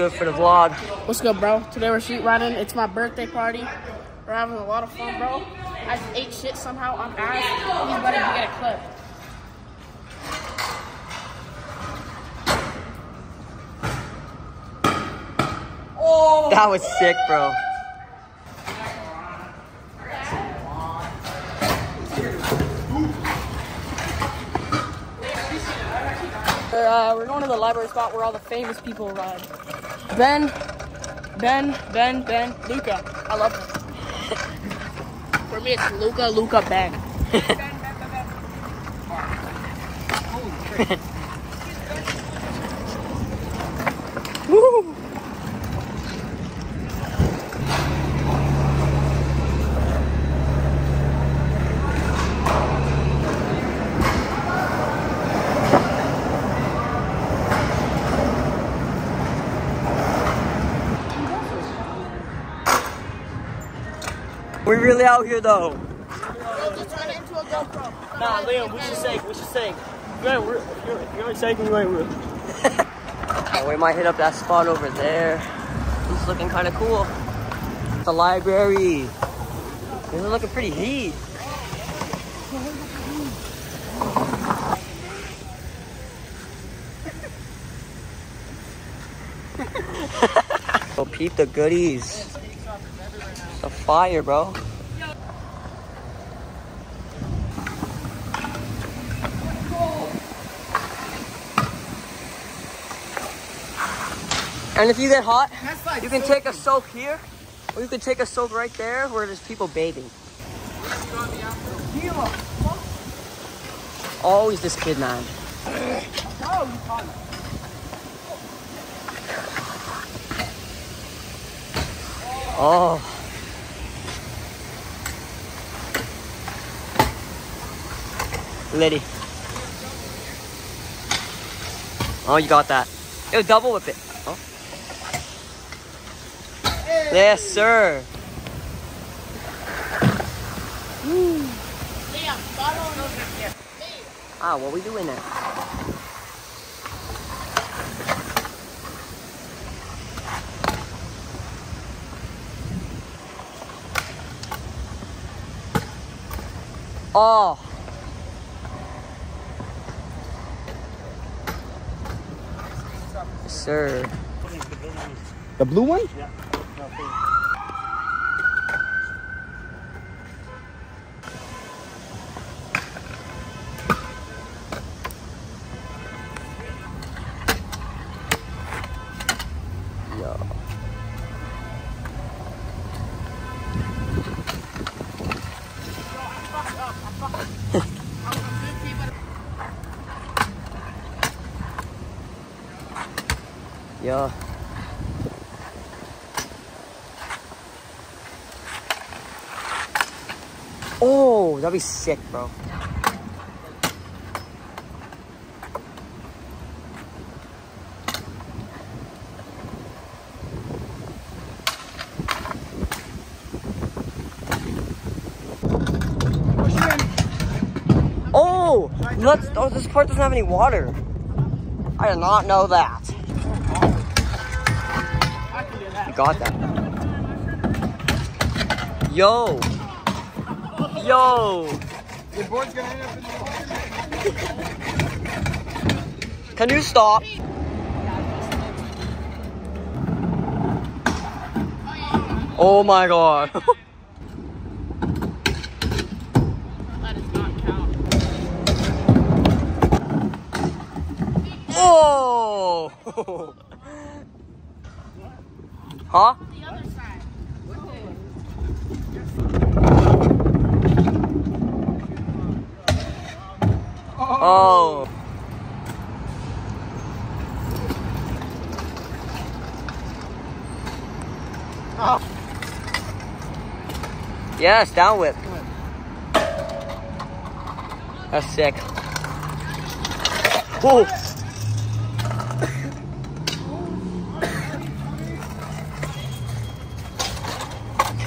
good for the vlog? What's good, bro? Today we're street riding. It's my birthday party. We're having a lot of fun, bro. I just ate shit somehow on guys. He's ready to get a clip. Oh. That was sick, bro. We're, uh, we're going to the library spot where all the famous people ride. Ben, Ben, Ben, Ben, Luca. I love him. For me, it's Luca, Luca, Ben. Woo! We really out here though. Just turn into a GoPro. Nah, Liam, we should sing. We should sing. You ain't real. If you're, if you ain't singing, you ain't real. Oh, we might hit up that spot over there. It's looking kind of cool. The library. This is looking pretty neat. Go oh, peep the goodies. It's a fire, bro. And if you get hot, you can take a soak here, or you can take a soak right there where there's people bathing. Always this kid, man. Oh. Liddy. Oh, you got that. Yo, double whip it. Oh. Yes, sir. Ah, what we doing there? Oh. Sir. The blue one? Yeah. Oh, that'd be sick, bro. Oh, let's. Oh, this part doesn't have any water. I did not know that. You got that. Yo. Yo. Your board's gonna end up in the Can you stop? Oh my god. That does not count. oh. huh? The other side. Oh. Yes, down whip. That's sick. Whoa.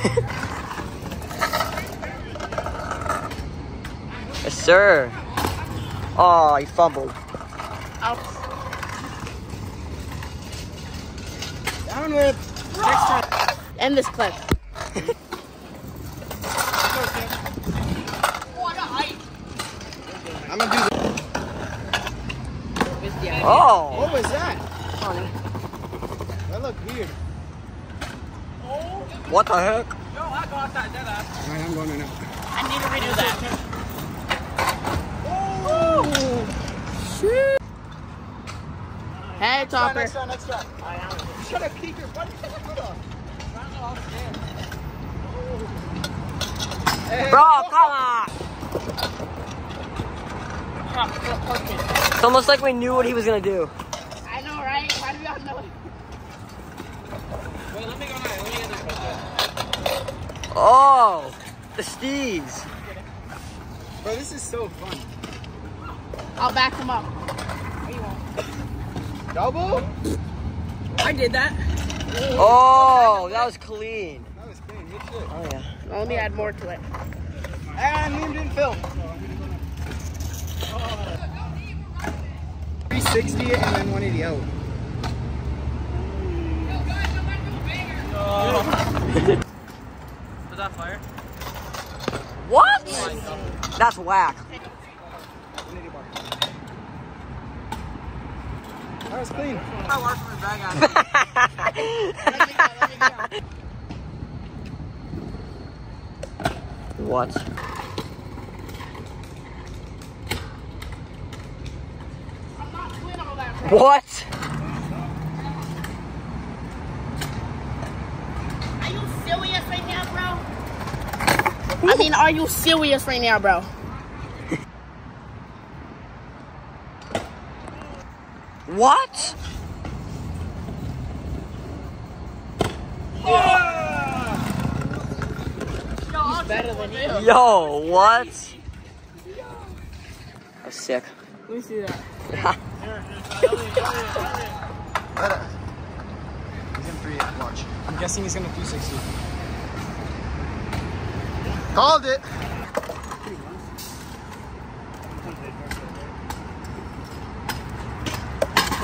yes, sir. Oh, he fumbled. Out. Down with. Next time. End this clip. I'm gonna do the. Oh. What was that? Funny. That looked weird. What the heck? Alright, I'm going right now. I need to redo that. Hey, Topper. Next try, next try. Shut up, keep your buddy. Shut your foot off. Bro, come on. It's almost like we knew what he was gonna do. I know, right? Why do we all know Oh, the Steves. Bro, this is so fun. I'll back him up. Double? I did that. Oh, that was clean. That was clean. Good shit. Oh yeah. I'll only add more to it. Ah, and Liam didn't film. 360 and then 180 out. Was that fire? What? Oh That's whack. That was clean. What? I'm not doing all that, bro. What? Are you serious right now, bro? I mean, are you serious right now, bro? What? He's better than you. Yo, what? That's sick. Let me see that. He's in three. I'm guessing he's gonna 260. Called it.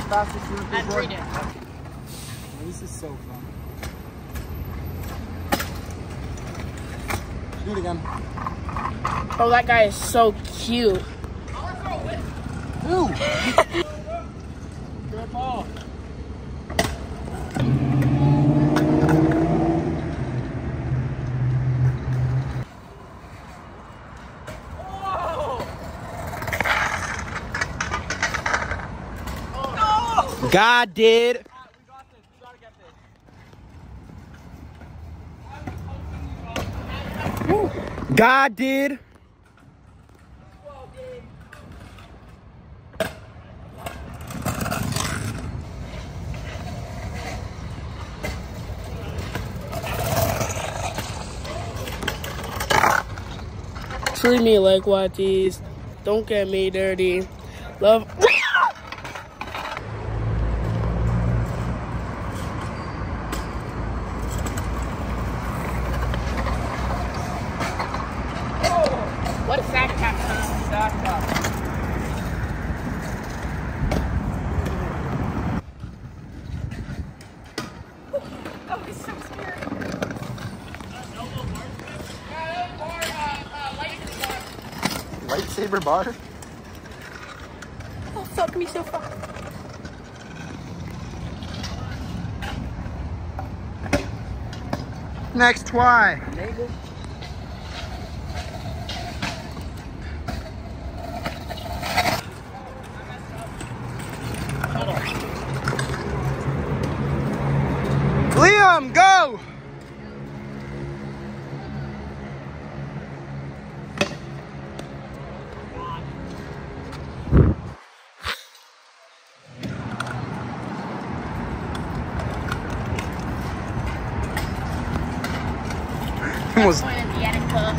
I'd read it. This is so fun. Do it again. Oh, that guy is so cute. Ooh. Good ball. God did. God did. Treat me like what these. Don't get me dirty. Love. What is that cat? Lightsaber bar. Oh, fuck me so far. Next. Liam, go! Almost Point at the Attica.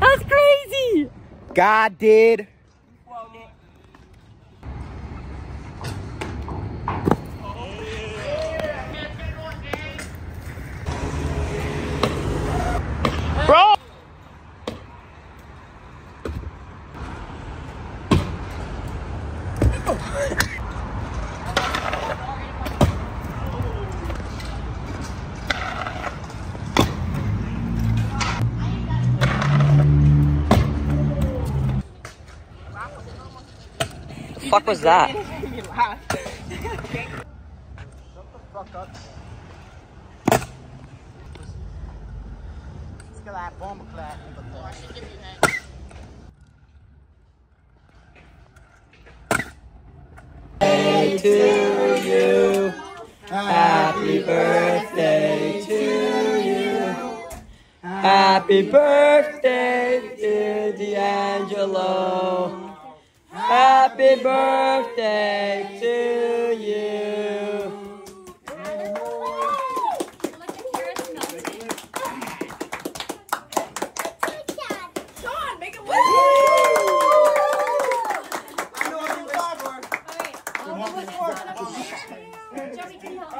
That's crazy. God did. Fuck was that? To you. Happy birthday to you. Happy birthday, dear D'Angelo. Happy birthday to you.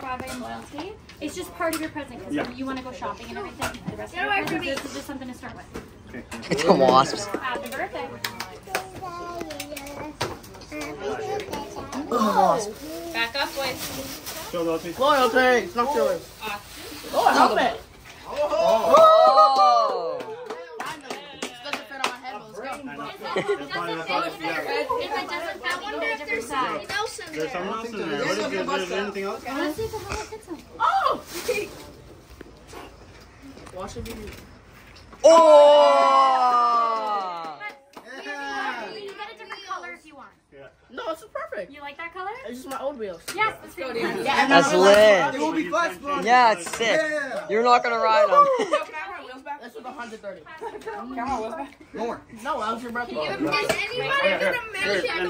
Bravo and loyalty. It's just part of your present because you want to go shopping and everything. The rest of your presents, this is just something to start with. It's the wasps. Happy birthday. Back up, boys. Loyalty. Loyalty. It's not yours. Oh, help it. Oh! doesn't fit on my head, but let's go. If it doesn't fit, we can go a different size. There's something else in there. What is there? Is there anything else? Let's see if the helmet fits him. Wash it. Oh! You get a different color if you want. No, this is perfect. You like that color? It's just my old wheels. Yes, let's go, Yeah, and That's now- lit. It will be flexible. Yeah, it's sick. You're not gonna ride them. This was 130. More. No, that was your birthday.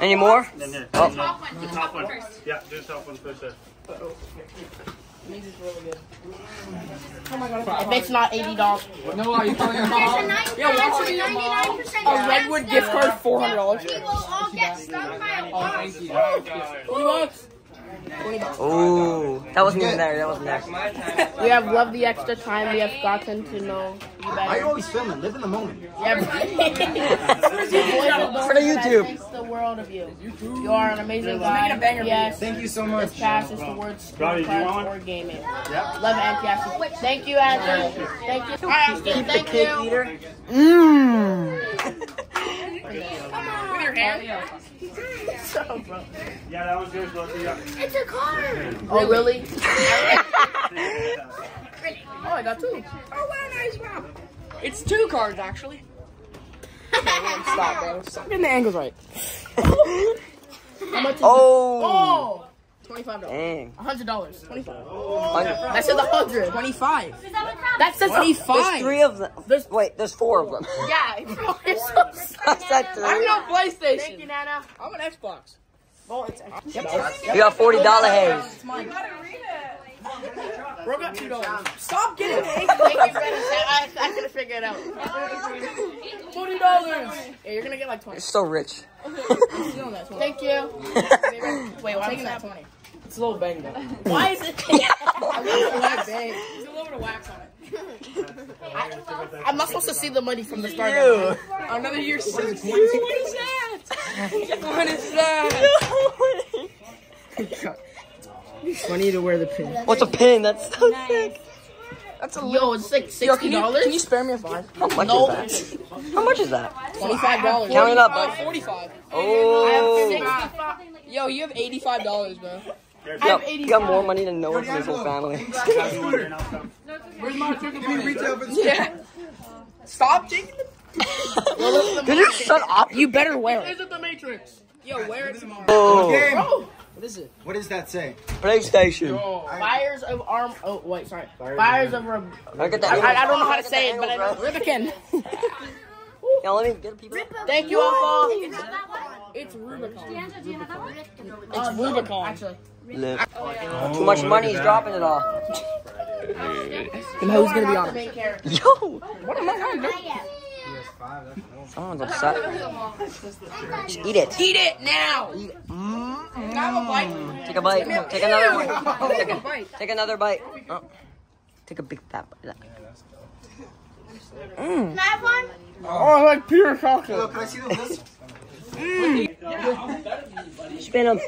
Any more? Then here. Oh. The top one. Yeah, do the top one first. There. These is really good. If it's not eighty dollars, No, are you calling your mom? a redwood gift card, four hundred dollars. We will all get stung by a wasp. Oh, Twenty bucks. Ooh, that wasn't even there. That wasn't there. We have loved the extra time we have gotten to know you I better. always filming. Live in the moment. Yeah, For the YouTube. Thinks the world of you. You are an amazing guy. Yes. Thank you so much. This pass is towards Robbie, do you cards want or gaming. Love Auntie Ashley. Thank you, Auntie. Thank you. Hi, Auntie. Thank you. Mmm. Yeah, that one's yours, Loyalty. Yeah. It's a car. Oh, really? Oh, I got two. It's two cards, actually. Stop, bro. Stop getting the angles right. How much is Oh. Oh! Twenty-five dollars. Hundred dollars. Twenty-five. Hundred. That says a hundred. Twenty-five. Is that what counts? That There's three of them. There's- Wait, there's four of them. Yeah. bro, you're so sad. I said I'm three. no PlayStation. Thank you, Nana. I'm an Xbox. Oh, it's You got forty dollar haze. Bro got two dollars. Stop getting Thank. I, I couldn't figure it out. Forty dollars. Yeah, you're gonna get like twenty. You're so rich. Stealing that 20. Thank you. Wait, why am I taking that twenty? It's a little bang though. Why is it? I want wax. There's a little bit of wax on it. I'm not supposed to see the money from the start. You. Another year. What is that? What is that? Funny to wear the pin. What's a pin? That's so sick. That's a Yo, it's like Yo, sixty can you, dollars. can you spare me a five? How much No. is that? How much is that? Twenty-five dollars. Count it up, bud. Forty-five. Oh. Yo, you have eighty-five dollars, bro. Yo, you got more money than Noah from his whole family. Where's my ticket? Can you retail for this? Yeah. Stop taking the. Did you shut up? You better wear it. Is it the Matrix? Yo, wear it tomorrow. Oh. Game. What is it? What does that say? PlayStation. fires of arm. Oh wait, sorry. Fires of. Re- I, get I, that I don't know how to say it, but I angle, know. bro. Rubicon. Yeah, let me get a people. Thank you, Uncle. You have? It's Rubicon. D'Angelo, do you have that one? It's um, Rubicon. Actually. Live. Too much oh, money, he's dropping it all. And who's gonna be on it? Yo! What am I on? Someone's upset. Just eat it. Eat it now. Mm-hmm. Have a bite. Take a bite. Take another one. Take, a, take another bite. Oh. Take a big fat bite. Can I have one? Mm. Oh, I like pure chocolate. Look, can I see the list? Spin them.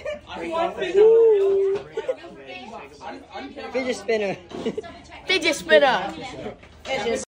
Fidget spinner. Fidget spinner.